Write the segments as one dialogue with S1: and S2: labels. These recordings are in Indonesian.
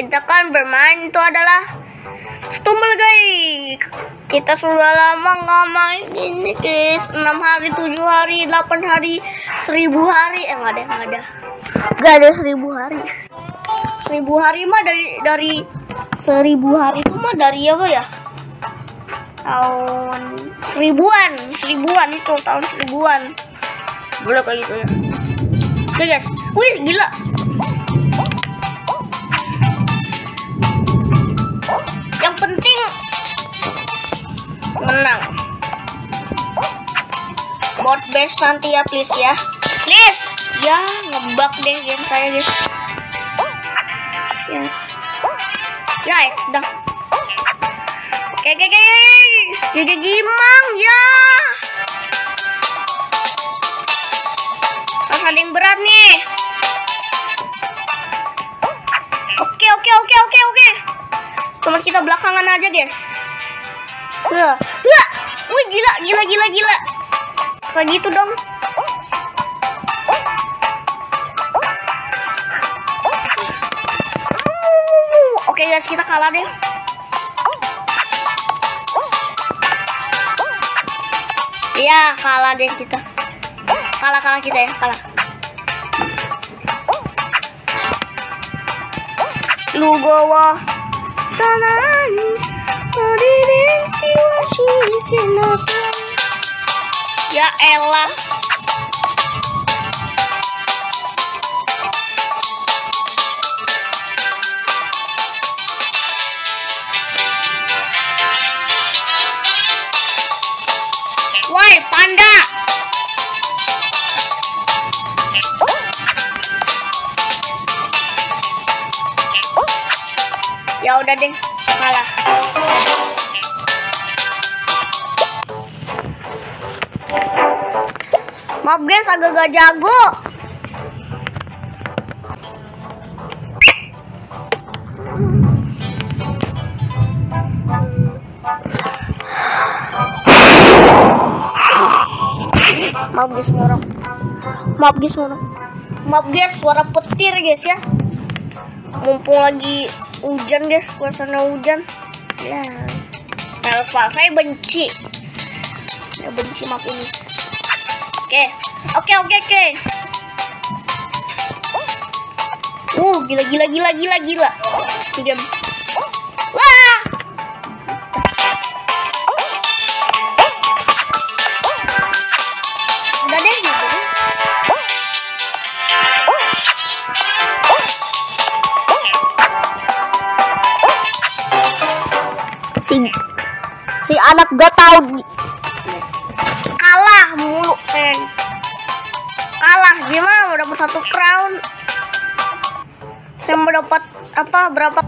S1: kita kan bermain itu adalah Stumble guys. Kita sudah lama nggak main ini guys. 6 hari, 7 hari, 8 hari, 1000 hari. Eh nggak ada, nggak ada. Nggak ada 1000 hari. 1000 hari mah dari dari 1000 hari itu mah dari apa ya? Tahun seribuan, seribuan itu tahun seribuan. Boleh kayak gitu ya. Oke guys, wih gila. Menang. Board base nanti ya please ya. Please. Ya ngebug deh game saya guys. Ya. Ya, ya sudah. Oke, oke, oke. Jadi gimang ya. Harus ada yang berat nih. Oke, oke, oke, oke, oke. Cuma kita belakangan aja, guys. Wih, gila, gila, gila, gila. Kayak gitu dong. Oke, guys, kita kalah deh. Iya, kalah deh kita. Kalah, kalah kita ya, kalah. Lugowo Sanani Oridensi Washington Ya elah Woi, panda! Ya udah deh, kalah. Maaf guys, agak gak jago. Maaf guys, ngorok. Maaf guys, ngorok. Maaf guys, suara petir guys ya mumpung lagi hujan guys suasana hujan ya Elva saya benci saya benci map ini oke. Oke oke oke. Uh. Gila gila gila gila gila. Ini game wah si si anak gak tahu. Kalah mulu kalah gimana? Mau dapat satu crown. Saya mau dapat apa berapa?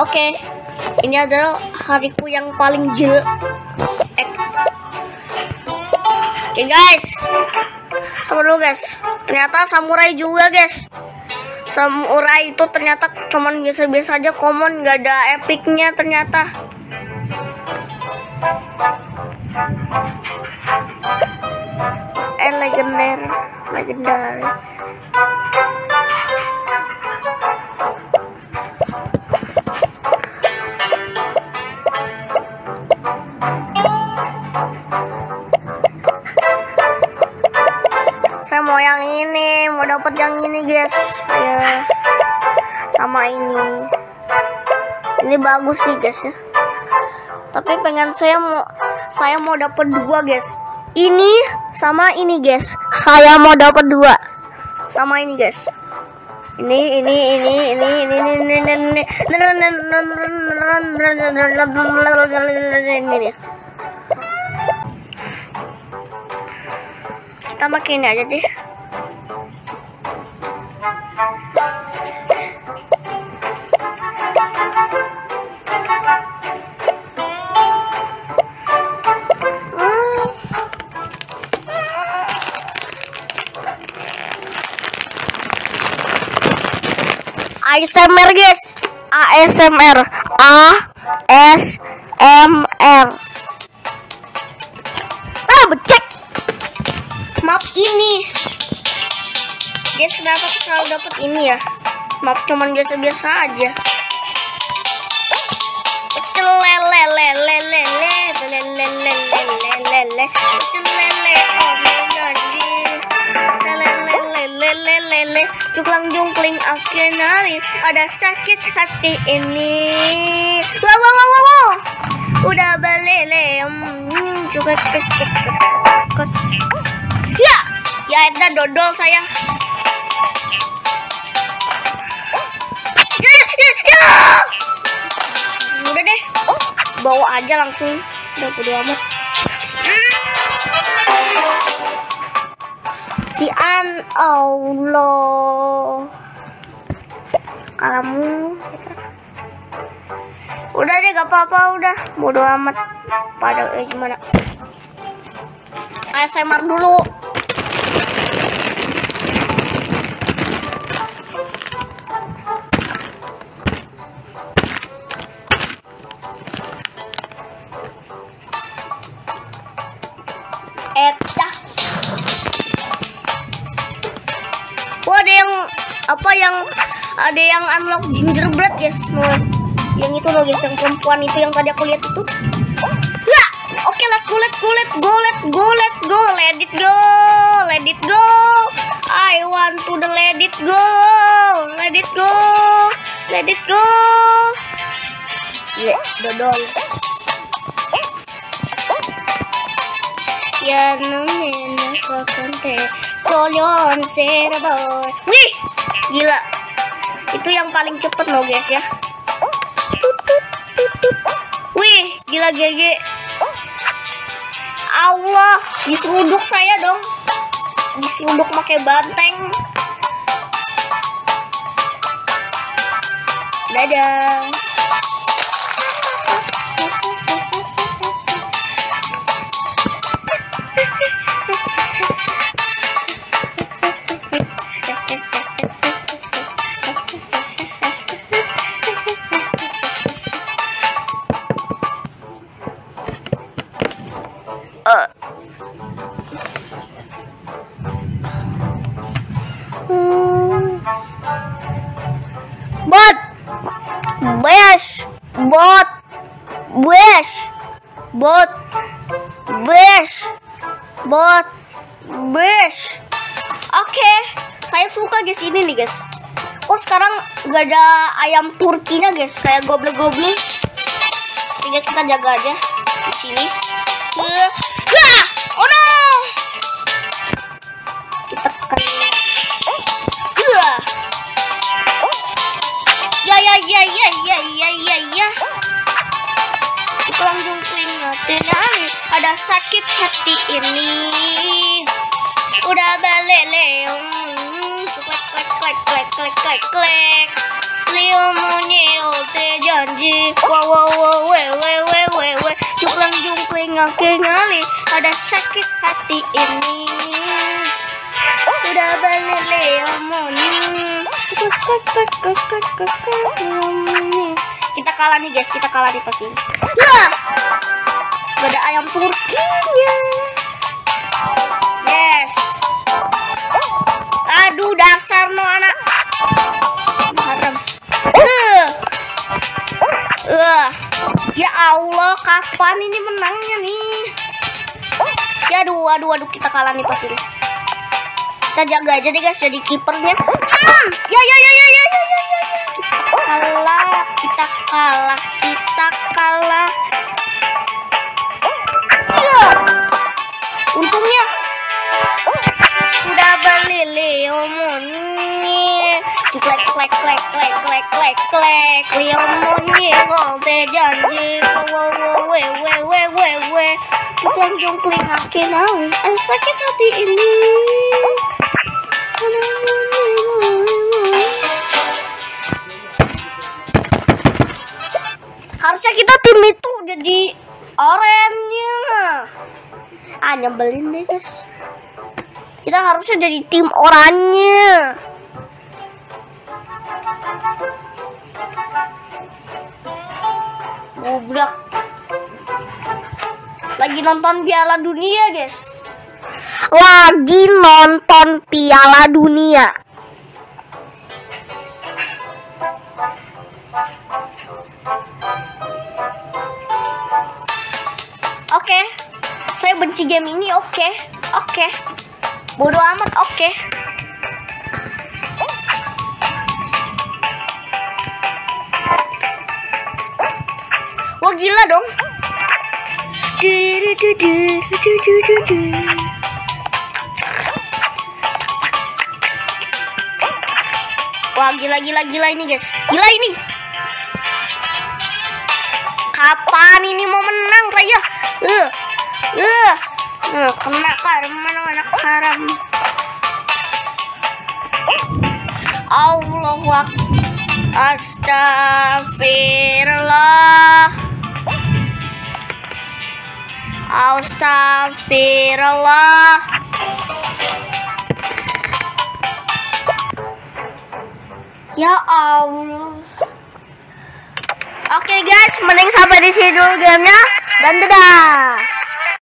S1: Oke ini adalah hariku yang paling jelek Eh. oke guys. Sama dulu guys. Ternyata samurai juga guys. Samurai itu ternyata cuman biasa-biasa aja common. Nggak ada epicnya ternyata eh legender legendary. Saya mau yang ini mau dapat yang ini guys. Ya sama ini. Ini bagus sih guys ya. Tapi pengen saya mau saya mau dapat dua guys. Ini sama ini guys. Saya mau dapat dua. Sama ini guys. Ini ini ini ini ini ini ini ini ini ini. Ini kita pakai ini aja deh ASMR guys. ASMR A S M R. Ah becek. Map ini. Guys kenapa selalu dapat ini ya? Map cuman biasa-biasa aja. Celelelelelelelelelelelelelele jungklang jungkling akhir nari ada sakit hati ini. Wow wow wow wow, wow. udah balele hmm, juga ya ya ada dodol sayang. Ya, ya, ya. udah deh. Bawa aja langsung. Udah bodo amat si an Allah. Kamu. Udah deh gak apa-apa udah. Bodo amat. Pada eh gimana? ASMR dulu. Eta. Apa yang ada yang unlock gingerbread guys. Nah, yang itu loh guys, yang perempuan itu yang tadi aku lihat itu. Ya, oke let's go, let's go, let's go, let's go, let's go, let it go, let it go. I want to the let it go, let it go, let it go. Ya, dodol. Ya namanya kakante Solyon Seraboy Wih Gila. Itu yang paling cepet loh guys ya. Wih Gila GG Allah Diseruduk saya dong. Diseruduk pakai banteng. Dadah Bot. Bes. Bot. Bes. Bot. Bes. Oke, saya suka guys ini nih guys. Kok sekarang gak ada ayam turkinya guys, kayak goblok-goblok. Oke guys, kita jaga aja di sini. Uh, wah, oh no. Ada sakit hati ini. Udah balik leong. Klek klek klek klek klek klek klek. Leo te janji. Wow wow wow we we we we we. Tulang jungkring ngali ada sakit hati ini. Udah balik leong monyeo. Kita kalah nih guys, kita kalah nih pasti. Gak ada ayam turkinya. Yes. Aduh dasar no anak. Haram. Uh. Uh. Ya Allah, kapan ini menangnya nih? Ya aduh, aduh, aduh, kita kalah nih pasti. Kita jaga aja deh guys jadi kipernya. Hmm. Ya ya ya ya ya ya ya. ya. Kalah, kita kalah, kita kalah. Klek klek klek klek Leomoni ngolte janji wo wo we we we we we Tukang jongkling akin awi Ay sakit hati ini Harusnya kita tim itu jadi oranye. Ah nyebelin deh guys. Kita harusnya jadi tim oranye. Gobrak. Lagi nonton Piala Dunia, guys. Lagi nonton Piala Dunia. Oke. Saya benci game ini, oke. Oke. Bodoh amat, oke. Wah gila dong. Wah gila gila gila ini guys. Gila ini. Kapan ini mau menang saya? Eh. Eh. Eh, kena karma anak haram. Allah Akbar. Astagfirullah. Astagfirullah. Ya Allah. Oke guys, mending sampai di sini dulu gamenya. Dan dadah.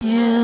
S2: You